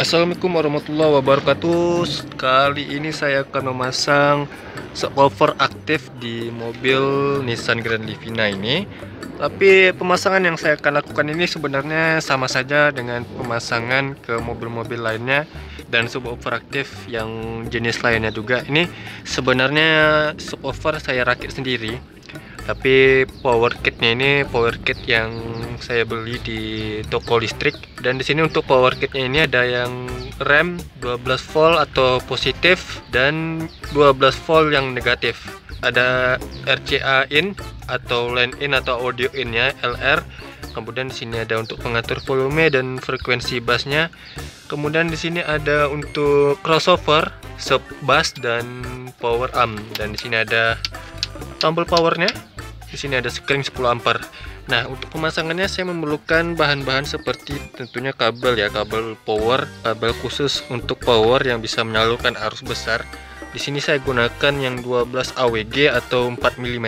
Assalamualaikum warahmatullahi wabarakatuh. Kali ini saya akan memasang subwoofer aktif di mobil Nissan Grand Livina ini. Tapi pemasangan yang saya akan lakukan ini sebenarnya sama saja dengan pemasangan ke mobil-mobil lainnya Dan subwoofer aktif yang jenis lainnya juga. Ini sebenarnya subwoofer saya rakit sendiri tapi power kitnya ini power kit yang saya beli di toko listrik. Dan di sini untuk power kitnya ini ada yang rem 12 volt atau positif dan 12 volt yang negatif. Ada RCA in atau line in atau audio in ya LR kemudian di sini ada untuk pengatur volume dan frekuensi bassnya. Kemudian di sini ada untuk crossover sub bass dan power amp. Dan di sini ada tombol powernya di sini ada screen 10 ampere. Nah untuk pemasangannya saya memerlukan bahan-bahan seperti tentunya kabel ya kabel power kabel khusus untuk power yang bisa menyalurkan arus besar. Di sini saya gunakan yang 12 AWG atau 4 mm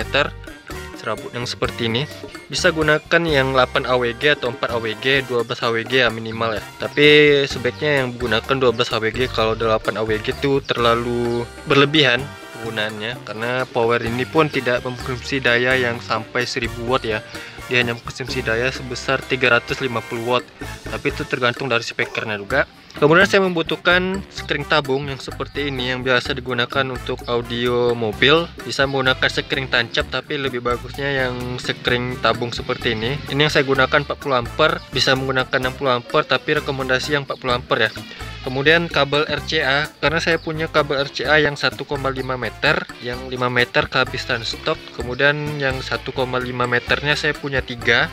serabut yang seperti ini. Bisa gunakan yang 8 AWG atau 4 AWG 12 AWG ya minimal ya. Tapi sebaiknya yang menggunakan 12 AWG kalau 8 AWG itu terlalu berlebihan penggunaannya karena power ini pun tidak mengkonsumsi daya yang sampai 1000 watt ya. Dia hanya mengkonsumsi daya sebesar 350 watt. Tapi itu tergantung dari speakernya juga. Kemudian saya membutuhkan skring tabung yang seperti ini yang biasa digunakan untuk audio mobil. Bisa menggunakan skring tancap tapi lebih bagusnya yang skring tabung seperti ini. Ini yang saya gunakan 40 ampere bisa menggunakan 60 ampere tapi rekomendasi yang 40 ampere ya kemudian kabel RCA karena saya punya kabel RCA yang 1,5 meter yang 5 meter kehabisan stok kemudian yang 1,5 meternya saya punya tiga.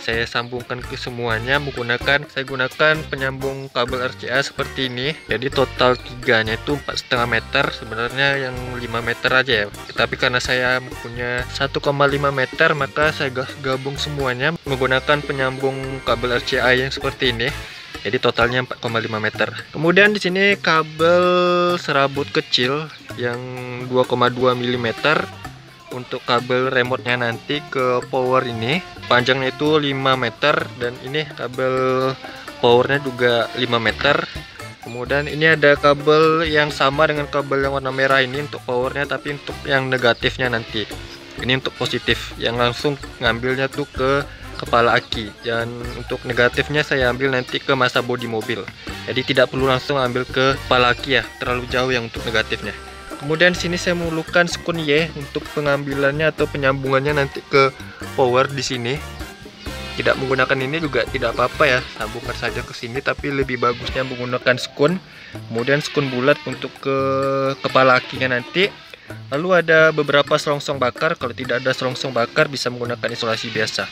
Saya sambungkan ke semuanya menggunakan saya gunakan penyambung kabel RCA seperti ini. Jadi total tiganya itu 4,5 meter sebenarnya yang 5 meter aja ya. Tapi karena saya punya 1,5 meter maka saya gabung semuanya menggunakan penyambung kabel RCA yang seperti ini jadi totalnya 4,5 meter. Kemudian di sini kabel serabut kecil yang 2,2 mm untuk kabel remote-nya nanti ke power ini. Panjangnya itu 5 meter dan ini kabel powernya juga 5 meter. Kemudian ini ada kabel yang sama dengan kabel yang warna merah ini untuk powernya tapi untuk yang negatifnya nanti. Ini untuk positif. Yang langsung ngambilnya tuh ke kepala aki. Dan untuk negatifnya saya ambil nanti ke masa bodi mobil. Jadi tidak perlu langsung ambil ke kepala aki ya. Terlalu jauh yang untuk negatifnya. Kemudian sini saya memerlukan skun Y untuk pengambilannya atau penyambungannya nanti ke power di sini. Tidak menggunakan ini juga tidak apa-apa ya. Sambungkan saja ke sini tapi lebih bagusnya menggunakan skun. Kemudian skun bulat untuk ke kepala akinya nanti. Lalu ada beberapa selongsong bakar. Kalau tidak ada selongsong bakar bisa menggunakan isolasi biasa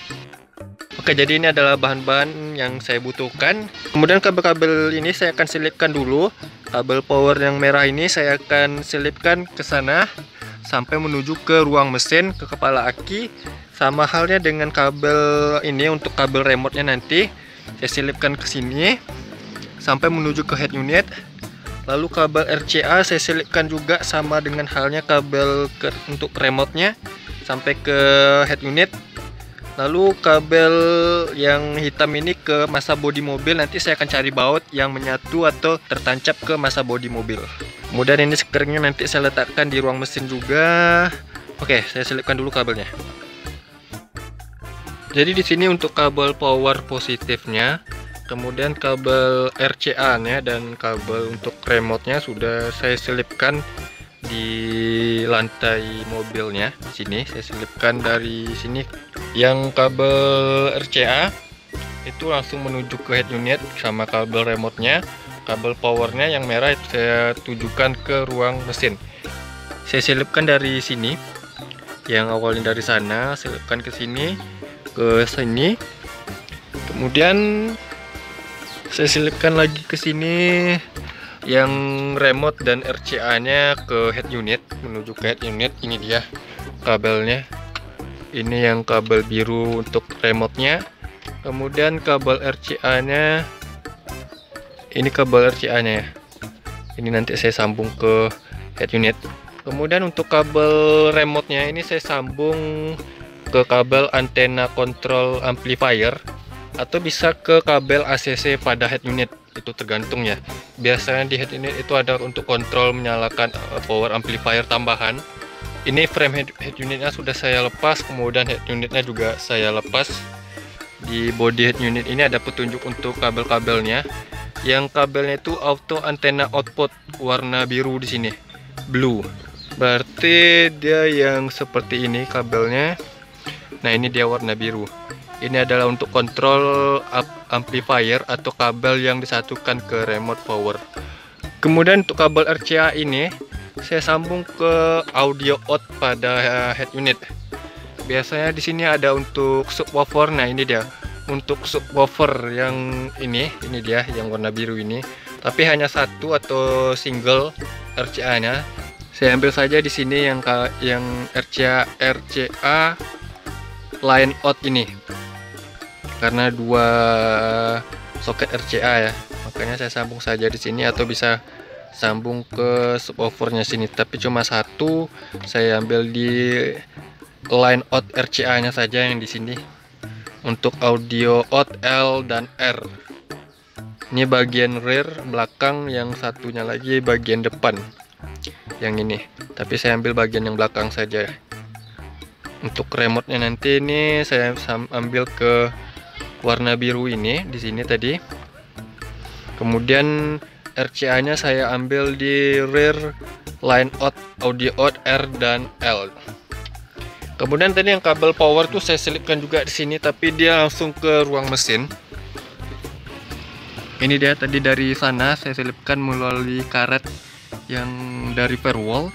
Oke jadi ini adalah bahan-bahan yang saya butuhkan. Kemudian kabel-kabel ini saya akan selipkan dulu. Kabel power yang merah ini saya akan selipkan ke sana Sampai menuju ke ruang mesin, ke kepala aki. Sama halnya dengan kabel ini untuk kabel remote-nya nanti Saya selipkan ke sini Sampai menuju ke head unit. Lalu kabel RCA saya selipkan juga sama dengan halnya kabel ke, untuk remote-nya Sampai ke head unit lalu kabel yang hitam ini ke masa bodi mobil nanti saya akan cari baut yang menyatu atau tertancap ke masa bodi mobil. Kemudian ini sekernya nanti saya letakkan di ruang mesin juga. Oke saya selipkan dulu kabelnya. Jadi di sini untuk kabel power positifnya kemudian kabel RCA nya dan kabel untuk remote nya sudah saya selipkan di lantai mobilnya sini. Saya selipkan dari sini. Yang kabel RCA itu langsung menuju ke head unit sama kabel remote nya kabel powernya yang merah itu saya tujukan ke ruang mesin. Saya selipkan dari sini. Yang awalnya dari sana selipkan ke sini ke sini. Kemudian saya selipkan lagi ke sini yang remote dan RCA nya ke head unit menuju ke head unit ini dia kabelnya. Ini yang kabel biru untuk remote nya kemudian kabel RCA nya ini kabel RCA nya ya. Ini nanti saya sambung ke head unit. Kemudian untuk kabel remote nya ini saya sambung ke kabel antena kontrol amplifier atau bisa ke kabel ACC pada head unit itu tergantung ya. Biasanya di head unit itu ada untuk kontrol menyalakan uh, power amplifier tambahan. Ini frame head, head unitnya sudah saya lepas kemudian head unitnya juga saya lepas. Di body head unit ini ada petunjuk untuk kabel-kabelnya. Yang kabelnya itu auto antena output warna biru di sini blue. Berarti dia yang seperti ini kabelnya nah ini dia warna biru. Ini adalah untuk kontrol amplifier atau kabel yang disatukan ke remote power. Kemudian untuk kabel RCA ini saya sambung ke audio out pada head unit. Biasanya di sini ada untuk subwoofer. Nah ini dia. Untuk subwoofer yang ini ini dia yang warna biru ini. Tapi hanya satu atau single RCA nya saya ambil saja di sini yang yang RCA RCA line out ini. Karena dua soket RCA ya. Makanya saya sambung saja di sini atau bisa sambung ke subwoofernya sini. Tapi cuma satu saya ambil di line out RCA nya saja yang di sini. Untuk audio out L dan R. Ini bagian rear belakang yang satunya lagi bagian depan. Yang ini. Tapi saya ambil bagian yang belakang saja untuk remote nya nanti ini saya ambil ke warna biru ini di sini tadi. Kemudian RCA nya saya ambil di rear line out audio out R dan L. Kemudian tadi yang kabel power tuh saya selipkan juga di sini tapi dia langsung ke ruang mesin. Ini dia tadi dari sana saya selipkan melalui karet yang dari firewall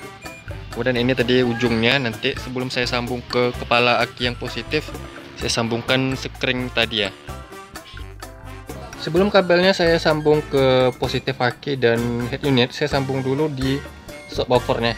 kemudian ini tadi ujungnya nanti sebelum saya sambung ke kepala aki yang positif saya sambungkan sekring tadi ya. Sebelum kabelnya saya sambung ke positif aki dan head unit saya sambung dulu di subwoofernya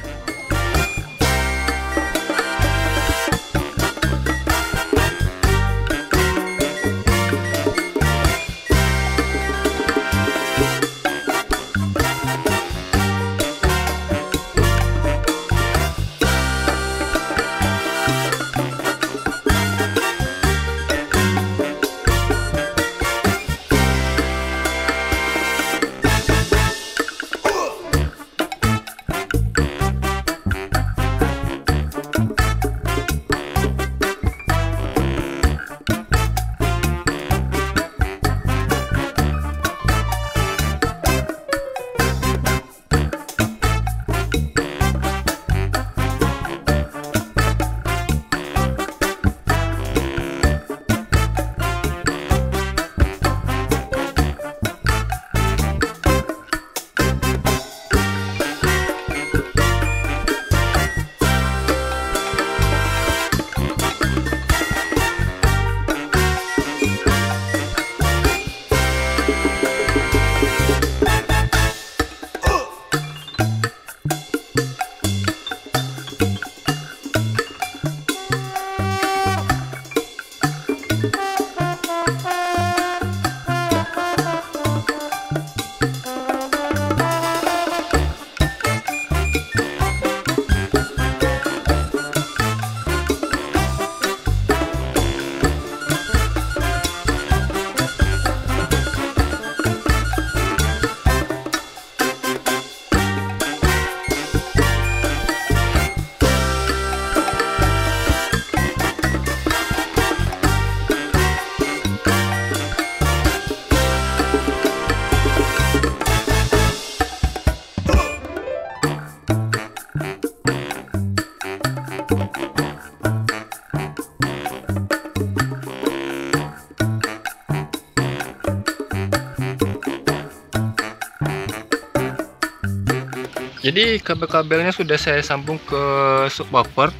jadi kabel-kabelnya sudah saya sambung ke subwoofer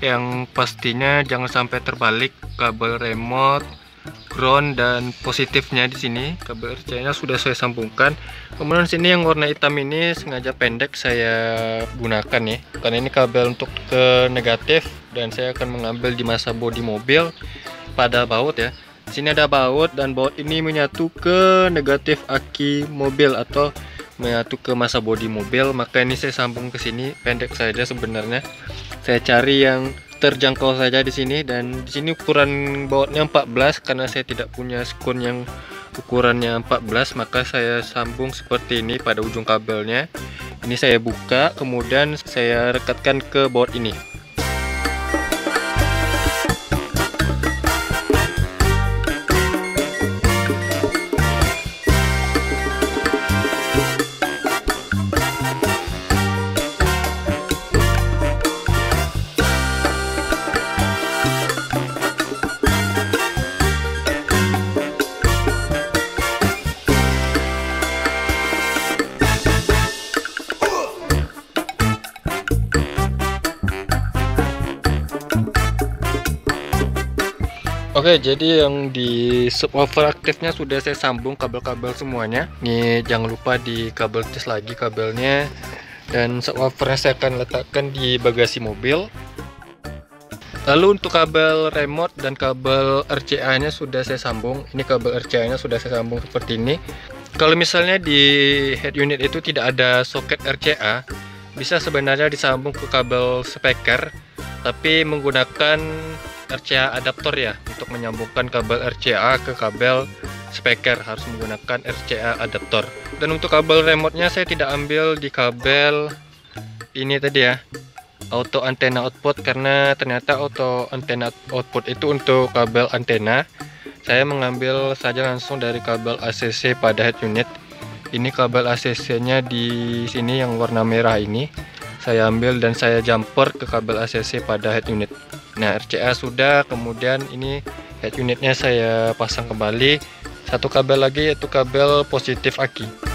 yang pastinya jangan sampai terbalik kabel remote ground dan positifnya di sini. Kabel RCA nya sudah saya sambungkan. Kemudian sini yang warna hitam ini sengaja pendek saya gunakan ya karena ini kabel untuk ke negatif dan saya akan mengambil di masa bodi mobil pada baut ya. Sini ada baut dan baut ini menyatu ke negatif aki mobil atau menyatu ke masa bodi mobil maka ini saya sambung ke sini pendek saja sebenarnya. Saya cari yang terjangkau saja di sini dan di sini ukuran bautnya 14 karena saya tidak punya skon yang ukurannya 14 maka saya sambung seperti ini pada ujung kabelnya. Ini saya buka kemudian saya rekatkan ke board ini Oke, jadi yang di subwoofer aktifnya sudah saya sambung kabel-kabel semuanya. Nih jangan lupa di kabel tes lagi kabelnya. Dan subwoofernya saya akan letakkan di bagasi mobil. Lalu untuk kabel remote dan kabel RCA-nya sudah saya sambung. Ini kabel RCA-nya sudah saya sambung seperti ini. Kalau misalnya di head unit itu tidak ada soket RCA, bisa sebenarnya disambung ke kabel speaker, tapi menggunakan RCA adaptor ya untuk menyambungkan kabel RCA ke kabel speaker harus menggunakan RCA adaptor. Dan untuk kabel remote-nya saya tidak ambil di kabel ini tadi ya auto antena output karena ternyata auto antena output itu untuk kabel antena saya mengambil saja langsung dari kabel ACC pada head unit. Ini kabel ACC nya di sini yang warna merah ini. Saya ambil dan saya jumper ke kabel ACC pada head unit nah RCA sudah kemudian ini head unitnya saya pasang kembali. Satu kabel lagi yaitu kabel positif aki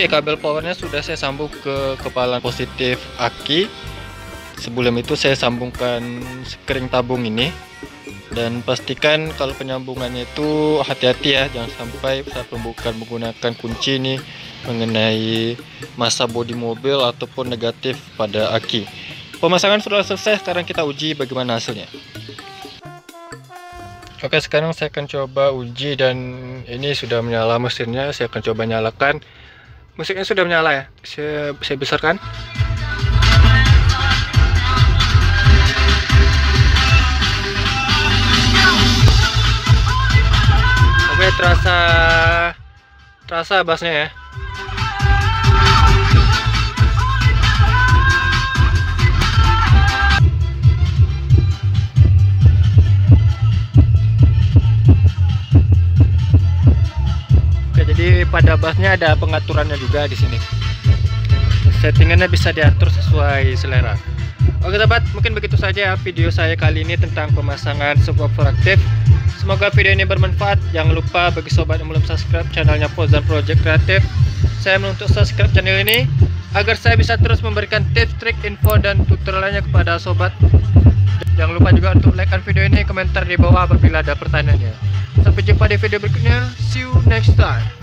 Oke, kabel powernya sudah saya sambung ke kepala positif aki. Sebelum itu saya sambungkan skring tabung ini. Dan pastikan kalau penyambungannya itu hati-hati ya, jangan sampai saat pembukaan menggunakan kunci ini mengenai masa bodi mobil ataupun negatif pada aki. Pemasangan sudah selesai, sekarang kita uji bagaimana hasilnya. Oke, sekarang saya akan coba uji dan ini sudah menyala mesinnya, saya akan coba nyalakan musiknya sudah menyala ya? Saya, saya besarkan oke terasa terasa bassnya ya pada bassnya ada pengaturannya juga di sini settingannya bisa diatur sesuai selera Oke sahabat, mungkin begitu saja video saya kali ini tentang pemasangan subwoofer aktif. Semoga video ini bermanfaat. Jangan lupa bagi sobat yang belum subscribe channelnya Fozan Project Kreatif, saya menuntut subscribe channel ini agar saya bisa terus memberikan tips, trik, info dan tutorial lainnya kepada sobat. Jangan lupa juga untuk like video ini, komentar di bawah apabila ada pertanyaannya. Sampai jumpa di video berikutnya. See you next time.